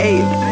Ayy.